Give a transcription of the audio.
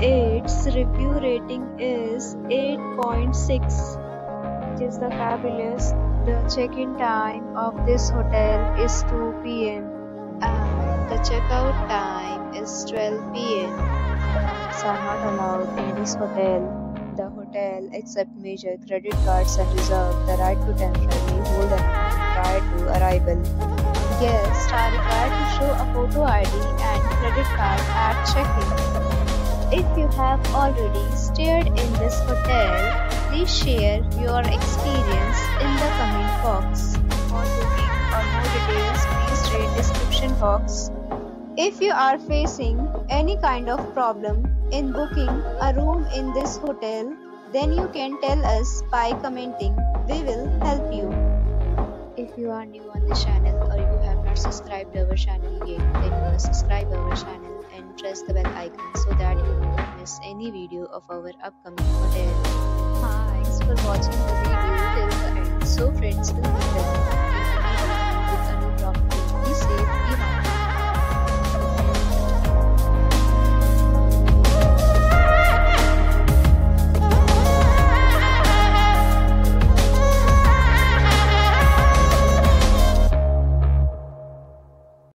Its review rating is 8.6, which is the fabulous. The check-in time of this hotel is 2 p.m. and the checkout time is 12 p.m. Pets are not allowed in this hotel. The hotel accepts major credit cards and reserves the right to temporarily hold an prior to arrival. Guests are required to show a photo ID and credit card at check-in. If you have already stayed in this hotel, please share your experience in the comment box. For booking or more details, please read description box. If you are facing any kind of problem in booking a room in this hotel, then you can tell us by commenting. We will help you. If you are new on this channel or you have not subscribed our channel yet, then you subscribe our channel press the bell icon so that you not miss any video of our upcoming hotel. Thanks for watching